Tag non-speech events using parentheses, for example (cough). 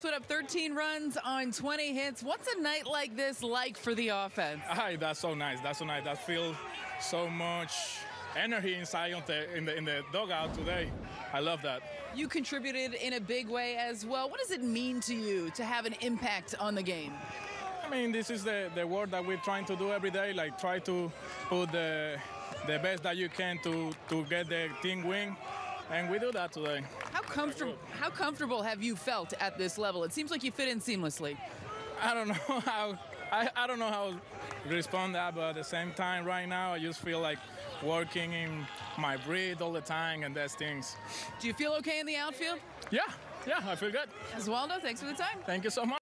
Put up 13 runs on 20 hits. What's a night like this like for the offense? Hi, that's so nice. That's so nice. That feels so much energy inside of the, in the in the dugout today. I love that. You contributed in a big way as well. What does it mean to you to have an impact on the game? I mean, this is the, the work that we're trying to do every day. Like try to put the the best that you can to to get the team win, and we do that today. How comfortable how comfortable have you felt at this level? It seems like you fit in seamlessly. I don't (laughs) know how I, I don't know how to respond that, but at the same time, right now, I just feel like working in my breath all the time and those things. Do you feel okay in the outfield? Yeah, yeah, I feel good. Oswaldo, thanks for the time. Thank you so much.